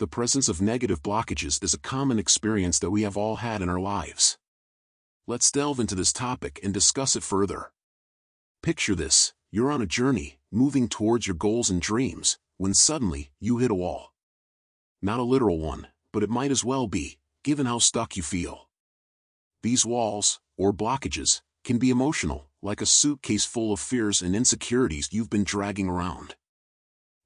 the presence of negative blockages is a common experience that we have all had in our lives. Let's delve into this topic and discuss it further. Picture this, you're on a journey, moving towards your goals and dreams, when suddenly, you hit a wall. Not a literal one, but it might as well be, given how stuck you feel. These walls, or blockages, can be emotional, like a suitcase full of fears and insecurities you've been dragging around.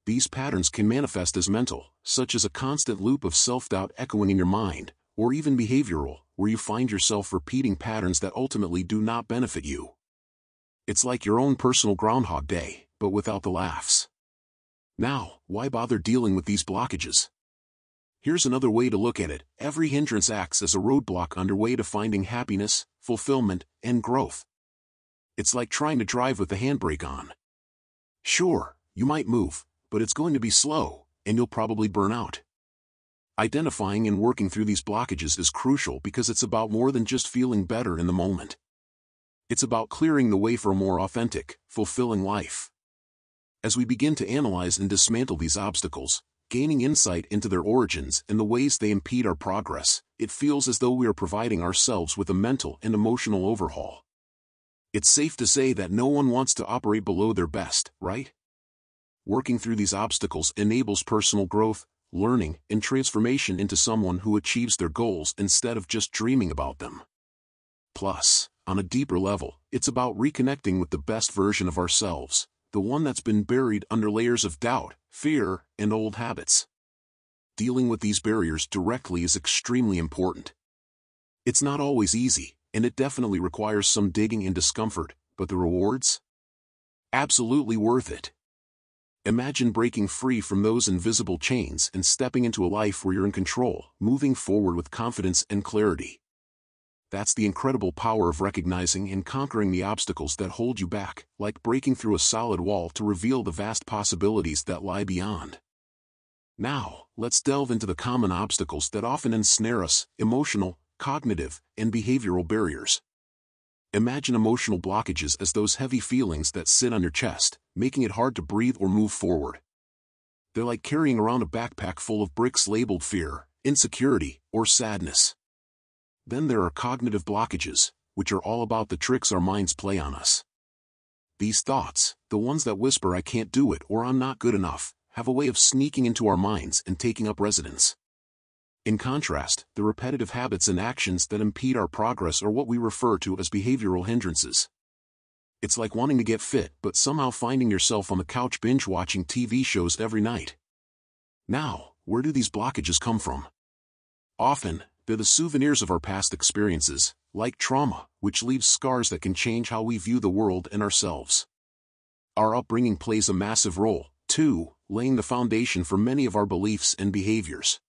These patterns can manifest as mental, such as a constant loop of self-doubt echoing in your mind, or even behavioral, where you find yourself repeating patterns that ultimately do not benefit you. It's like your own personal Groundhog Day, but without the laughs. Now, why bother dealing with these blockages? Here's another way to look at it. Every hindrance acts as a roadblock underway to finding happiness, fulfillment, and growth. It's like trying to drive with the handbrake on. Sure, you might move, but it's going to be slow, and you'll probably burn out. Identifying and working through these blockages is crucial because it's about more than just feeling better in the moment. It's about clearing the way for a more authentic, fulfilling life. As we begin to analyze and dismantle these obstacles, gaining insight into their origins and the ways they impede our progress, it feels as though we are providing ourselves with a mental and emotional overhaul. It's safe to say that no one wants to operate below their best, right? Working through these obstacles enables personal growth, learning, and transformation into someone who achieves their goals instead of just dreaming about them. Plus, on a deeper level, it's about reconnecting with the best version of ourselves, the one that's been buried under layers of doubt, fear, and old habits. Dealing with these barriers directly is extremely important. It's not always easy, and it definitely requires some digging and discomfort, but the rewards? Absolutely worth it. Imagine breaking free from those invisible chains and stepping into a life where you're in control, moving forward with confidence and clarity. That's the incredible power of recognizing and conquering the obstacles that hold you back, like breaking through a solid wall to reveal the vast possibilities that lie beyond. Now, let's delve into the common obstacles that often ensnare us, emotional, cognitive, and behavioral barriers. Imagine emotional blockages as those heavy feelings that sit on your chest, making it hard to breathe or move forward. They're like carrying around a backpack full of bricks labeled fear, insecurity, or sadness. Then there are cognitive blockages, which are all about the tricks our minds play on us. These thoughts, the ones that whisper I can't do it or I'm not good enough, have a way of sneaking into our minds and taking up residence. In contrast, the repetitive habits and actions that impede our progress are what we refer to as behavioral hindrances. It's like wanting to get fit but somehow finding yourself on the couch binge-watching TV shows every night. Now, where do these blockages come from? Often, they're the souvenirs of our past experiences, like trauma, which leaves scars that can change how we view the world and ourselves. Our upbringing plays a massive role, too, laying the foundation for many of our beliefs and behaviors.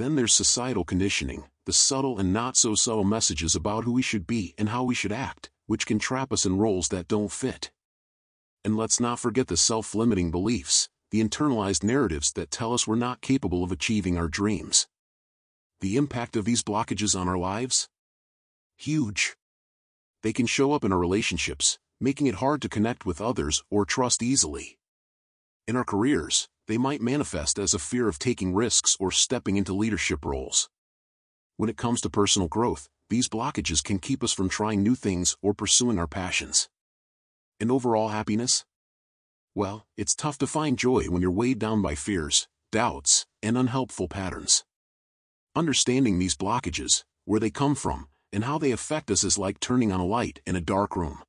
Then there's societal conditioning, the subtle and not-so-subtle messages about who we should be and how we should act, which can trap us in roles that don't fit. And let's not forget the self-limiting beliefs, the internalized narratives that tell us we're not capable of achieving our dreams. The impact of these blockages on our lives? Huge. They can show up in our relationships, making it hard to connect with others or trust easily. In our careers, they might manifest as a fear of taking risks or stepping into leadership roles. When it comes to personal growth, these blockages can keep us from trying new things or pursuing our passions. And overall happiness? Well, it's tough to find joy when you're weighed down by fears, doubts, and unhelpful patterns. Understanding these blockages, where they come from, and how they affect us is like turning on a light in a dark room.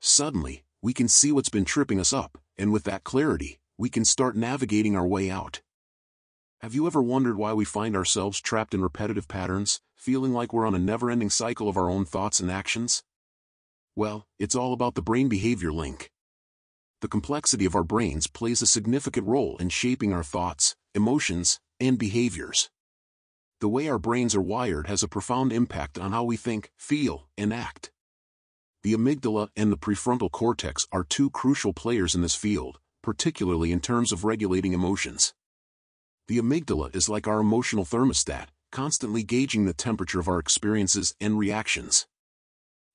Suddenly, we can see what's been tripping us up, and with that clarity, we can start navigating our way out. Have you ever wondered why we find ourselves trapped in repetitive patterns, feeling like we're on a never-ending cycle of our own thoughts and actions? Well, it's all about the brain-behavior link. The complexity of our brains plays a significant role in shaping our thoughts, emotions, and behaviors the way our brains are wired has a profound impact on how we think, feel, and act. The amygdala and the prefrontal cortex are two crucial players in this field, particularly in terms of regulating emotions. The amygdala is like our emotional thermostat, constantly gauging the temperature of our experiences and reactions.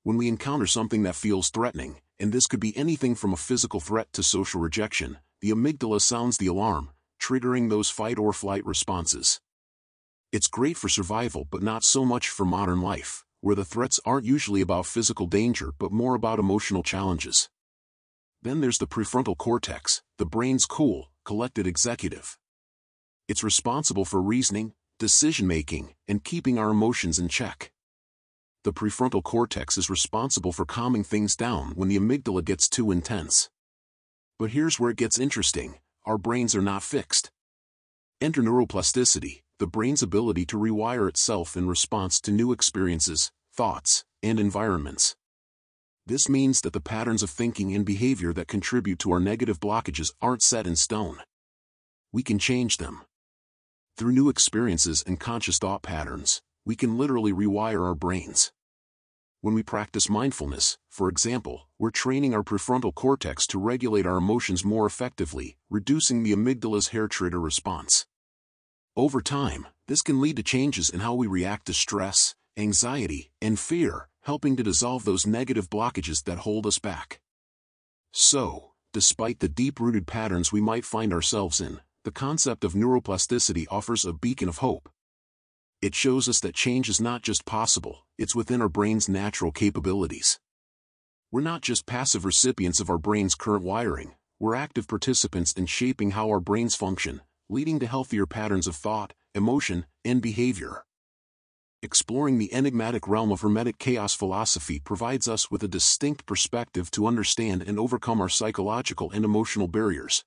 When we encounter something that feels threatening, and this could be anything from a physical threat to social rejection, the amygdala sounds the alarm, triggering those fight or flight responses. It's great for survival but not so much for modern life, where the threats aren't usually about physical danger but more about emotional challenges. Then there's the prefrontal cortex, the brain's cool, collected executive. It's responsible for reasoning, decision-making, and keeping our emotions in check. The prefrontal cortex is responsible for calming things down when the amygdala gets too intense. But here's where it gets interesting, our brains are not fixed. Enter neuroplasticity, the brain's ability to rewire itself in response to new experiences, thoughts, and environments. This means that the patterns of thinking and behavior that contribute to our negative blockages aren't set in stone. We can change them. Through new experiences and conscious thought patterns, we can literally rewire our brains. When we practice mindfulness, for example, we're training our prefrontal cortex to regulate our emotions more effectively, reducing the amygdala's hair trigger response. Over time, this can lead to changes in how we react to stress, anxiety, and fear, helping to dissolve those negative blockages that hold us back. So, despite the deep-rooted patterns we might find ourselves in, the concept of neuroplasticity offers a beacon of hope. It shows us that change is not just possible, it's within our brain's natural capabilities. We're not just passive recipients of our brain's current wiring, we're active participants in shaping how our brains function, leading to healthier patterns of thought, emotion, and behavior. Exploring the enigmatic realm of Hermetic chaos philosophy provides us with a distinct perspective to understand and overcome our psychological and emotional barriers.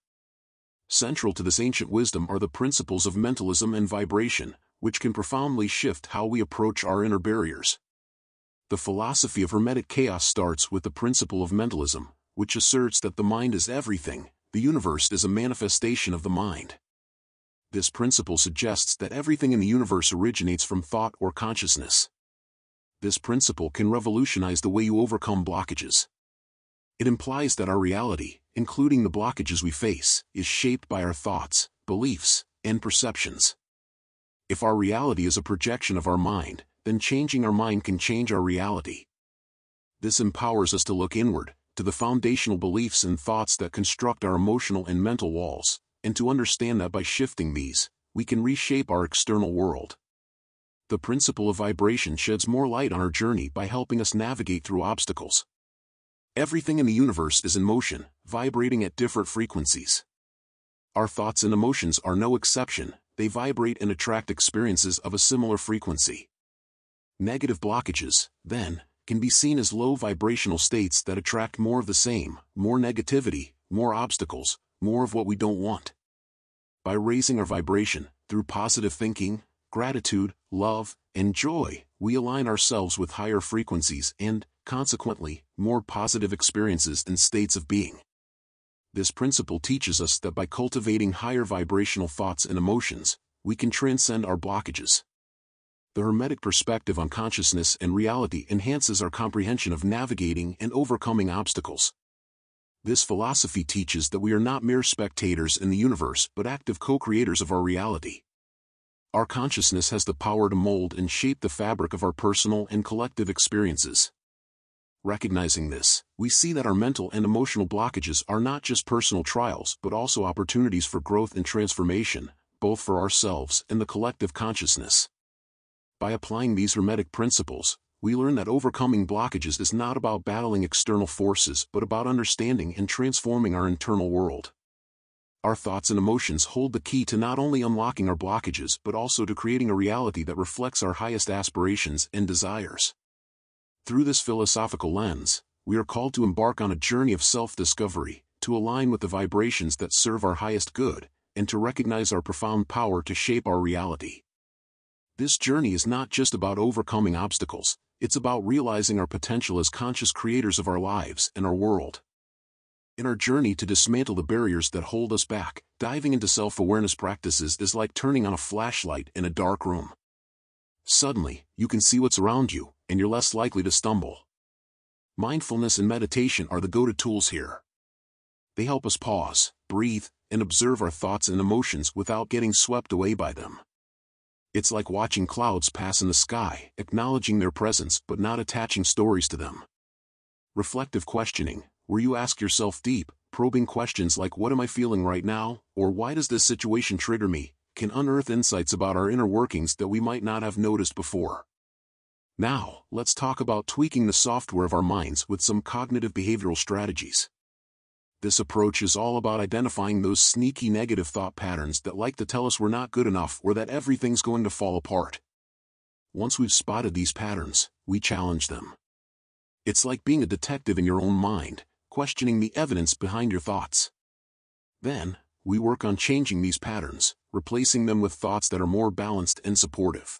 Central to this ancient wisdom are the principles of mentalism and vibration, which can profoundly shift how we approach our inner barriers. The philosophy of Hermetic chaos starts with the principle of mentalism, which asserts that the mind is everything, the universe is a manifestation of the mind. This principle suggests that everything in the universe originates from thought or consciousness. This principle can revolutionize the way you overcome blockages. It implies that our reality, including the blockages we face, is shaped by our thoughts, beliefs, and perceptions. If our reality is a projection of our mind, then changing our mind can change our reality. This empowers us to look inward, to the foundational beliefs and thoughts that construct our emotional and mental walls, and to understand that by shifting these, we can reshape our external world. The principle of vibration sheds more light on our journey by helping us navigate through obstacles. Everything in the universe is in motion, vibrating at different frequencies. Our thoughts and emotions are no exception, they vibrate and attract experiences of a similar frequency. Negative blockages, then, can be seen as low vibrational states that attract more of the same, more negativity, more obstacles, more of what we don't want. By raising our vibration, through positive thinking, gratitude, love, and joy, we align ourselves with higher frequencies and, consequently, more positive experiences and states of being. This principle teaches us that by cultivating higher vibrational thoughts and emotions, we can transcend our blockages. The Hermetic perspective on consciousness and reality enhances our comprehension of navigating and overcoming obstacles. This philosophy teaches that we are not mere spectators in the universe but active co-creators of our reality. Our consciousness has the power to mold and shape the fabric of our personal and collective experiences. Recognizing this, we see that our mental and emotional blockages are not just personal trials but also opportunities for growth and transformation, both for ourselves and the collective consciousness. By applying these Hermetic principles, we learn that overcoming blockages is not about battling external forces but about understanding and transforming our internal world. Our thoughts and emotions hold the key to not only unlocking our blockages but also to creating a reality that reflects our highest aspirations and desires. Through this philosophical lens, we are called to embark on a journey of self-discovery, to align with the vibrations that serve our highest good, and to recognize our profound power to shape our reality. This journey is not just about overcoming obstacles, it's about realizing our potential as conscious creators of our lives and our world. In our journey to dismantle the barriers that hold us back, diving into self-awareness practices is like turning on a flashlight in a dark room. Suddenly, you can see what's around you, and you're less likely to stumble. Mindfulness and meditation are the go-to tools here. They help us pause, breathe, and observe our thoughts and emotions without getting swept away by them. It's like watching clouds pass in the sky, acknowledging their presence but not attaching stories to them. Reflective questioning, where you ask yourself deep, Probing questions like what am I feeling right now, or why does this situation trigger me, can unearth insights about our inner workings that we might not have noticed before. Now, let's talk about tweaking the software of our minds with some cognitive behavioral strategies. This approach is all about identifying those sneaky negative thought patterns that like to tell us we're not good enough or that everything's going to fall apart. Once we've spotted these patterns, we challenge them. It's like being a detective in your own mind, questioning the evidence behind your thoughts. Then, we work on changing these patterns, replacing them with thoughts that are more balanced and supportive.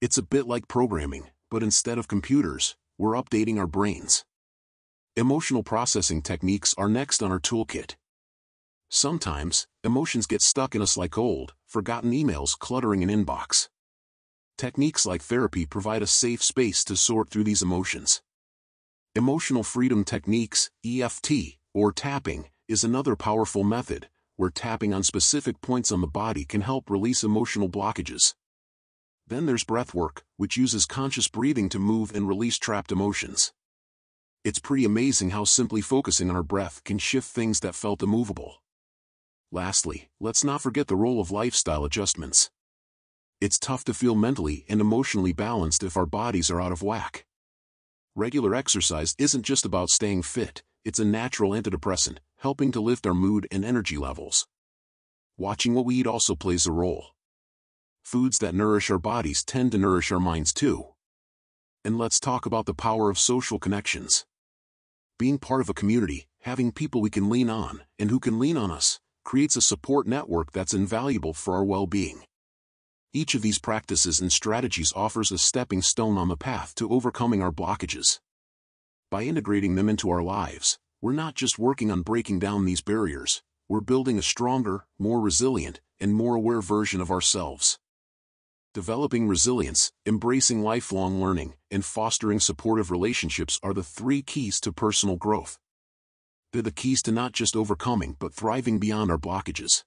It's a bit like programming, but instead of computers, we're updating our brains. Emotional processing techniques are next on our toolkit. Sometimes, emotions get stuck in us like old, forgotten emails cluttering an inbox. Techniques like therapy provide a safe space to sort through these emotions. Emotional freedom techniques, EFT, or tapping, is another powerful method, where tapping on specific points on the body can help release emotional blockages. Then there's breath work, which uses conscious breathing to move and release trapped emotions. It's pretty amazing how simply focusing on our breath can shift things that felt immovable. Lastly, let's not forget the role of lifestyle adjustments. It's tough to feel mentally and emotionally balanced if our bodies are out of whack. Regular exercise isn't just about staying fit, it's a natural antidepressant, helping to lift our mood and energy levels. Watching what we eat also plays a role. Foods that nourish our bodies tend to nourish our minds too. And let's talk about the power of social connections. Being part of a community, having people we can lean on, and who can lean on us, creates a support network that's invaluable for our well-being. Each of these practices and strategies offers a stepping stone on the path to overcoming our blockages. By integrating them into our lives, we're not just working on breaking down these barriers, we're building a stronger, more resilient, and more aware version of ourselves. Developing resilience, embracing lifelong learning, and fostering supportive relationships are the three keys to personal growth. They're the keys to not just overcoming but thriving beyond our blockages.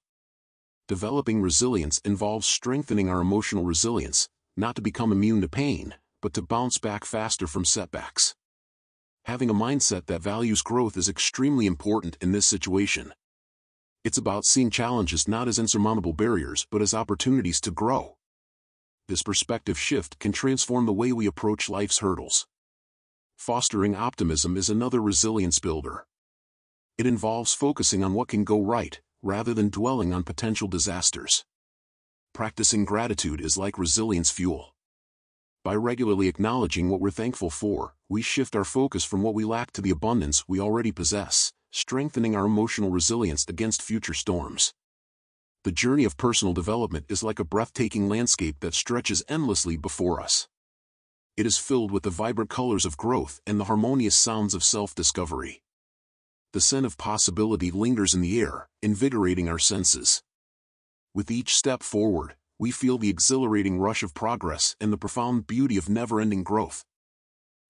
Developing resilience involves strengthening our emotional resilience, not to become immune to pain, but to bounce back faster from setbacks. Having a mindset that values growth is extremely important in this situation. It's about seeing challenges not as insurmountable barriers but as opportunities to grow. This perspective shift can transform the way we approach life's hurdles. Fostering optimism is another resilience builder. It involves focusing on what can go right, rather than dwelling on potential disasters. Practicing gratitude is like resilience fuel. By regularly acknowledging what we're thankful for, we shift our focus from what we lack to the abundance we already possess, strengthening our emotional resilience against future storms. The journey of personal development is like a breathtaking landscape that stretches endlessly before us. It is filled with the vibrant colors of growth and the harmonious sounds of self-discovery the scent of possibility lingers in the air, invigorating our senses. With each step forward, we feel the exhilarating rush of progress and the profound beauty of never-ending growth.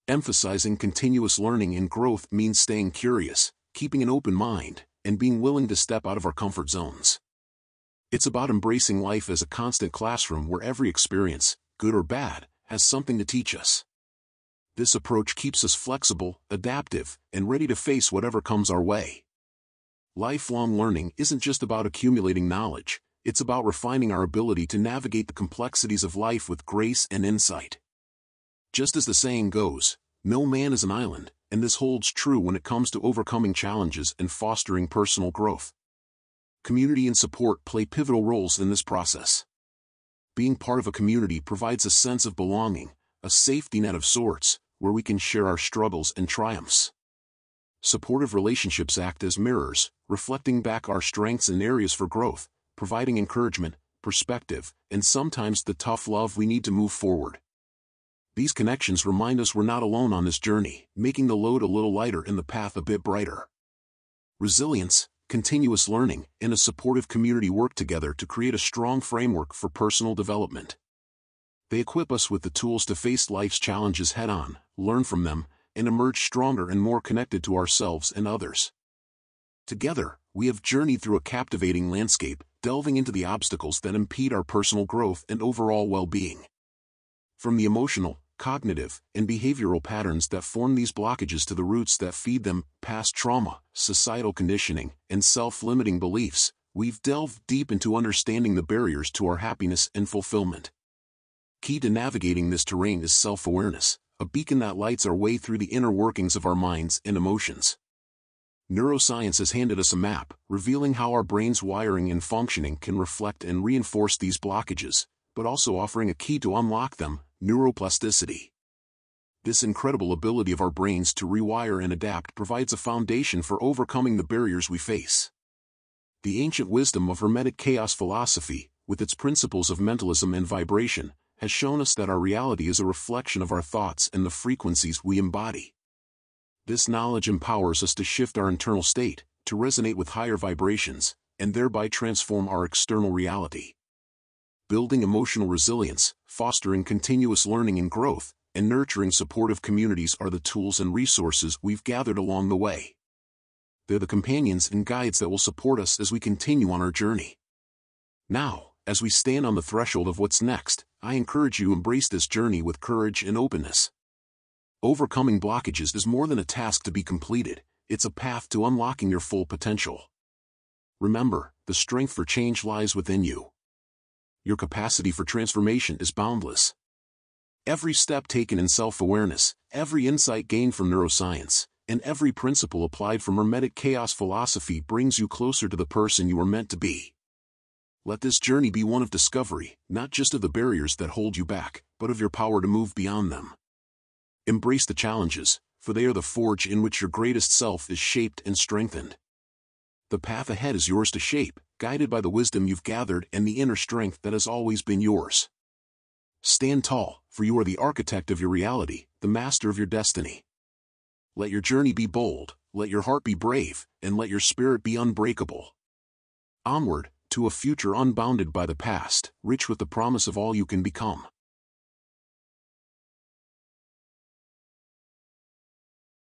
Emphasizing continuous learning and growth means staying curious, keeping an open mind, and being willing to step out of our comfort zones. It's about embracing life as a constant classroom where every experience, good or bad, has something to teach us. This approach keeps us flexible, adaptive, and ready to face whatever comes our way. Lifelong learning isn't just about accumulating knowledge, it's about refining our ability to navigate the complexities of life with grace and insight. Just as the saying goes, no man is an island, and this holds true when it comes to overcoming challenges and fostering personal growth. Community and support play pivotal roles in this process. Being part of a community provides a sense of belonging, a safety net of sorts, where we can share our struggles and triumphs. Supportive relationships act as mirrors, reflecting back our strengths and areas for growth, providing encouragement, perspective, and sometimes the tough love we need to move forward. These connections remind us we're not alone on this journey, making the load a little lighter and the path a bit brighter. Resilience, continuous learning, and a supportive community work together to create a strong framework for personal development. They equip us with the tools to face life's challenges head-on, learn from them, and emerge stronger and more connected to ourselves and others. Together, we have journeyed through a captivating landscape, delving into the obstacles that impede our personal growth and overall well-being. From the emotional, cognitive, and behavioral patterns that form these blockages to the roots that feed them, past trauma, societal conditioning, and self-limiting beliefs, we've delved deep into understanding the barriers to our happiness and fulfillment. Key to navigating this terrain is self-awareness, a beacon that lights our way through the inner workings of our minds and emotions. Neuroscience has handed us a map, revealing how our brain's wiring and functioning can reflect and reinforce these blockages, but also offering a key to unlock them, neuroplasticity. This incredible ability of our brains to rewire and adapt provides a foundation for overcoming the barriers we face. The ancient wisdom of Hermetic chaos philosophy, with its principles of mentalism and vibration, has shown us that our reality is a reflection of our thoughts and the frequencies we embody. This knowledge empowers us to shift our internal state, to resonate with higher vibrations, and thereby transform our external reality building emotional resilience, fostering continuous learning and growth, and nurturing supportive communities are the tools and resources we've gathered along the way. They're the companions and guides that will support us as we continue on our journey. Now, as we stand on the threshold of what's next, I encourage you to embrace this journey with courage and openness. Overcoming blockages is more than a task to be completed, it's a path to unlocking your full potential. Remember, the strength for change lies within you your capacity for transformation is boundless. Every step taken in self-awareness, every insight gained from neuroscience, and every principle applied from Hermetic chaos philosophy brings you closer to the person you are meant to be. Let this journey be one of discovery, not just of the barriers that hold you back, but of your power to move beyond them. Embrace the challenges, for they are the forge in which your greatest self is shaped and strengthened. The path ahead is yours to shape, guided by the wisdom you've gathered and the inner strength that has always been yours. Stand tall, for you are the architect of your reality, the master of your destiny. Let your journey be bold, let your heart be brave, and let your spirit be unbreakable. Onward, to a future unbounded by the past, rich with the promise of all you can become.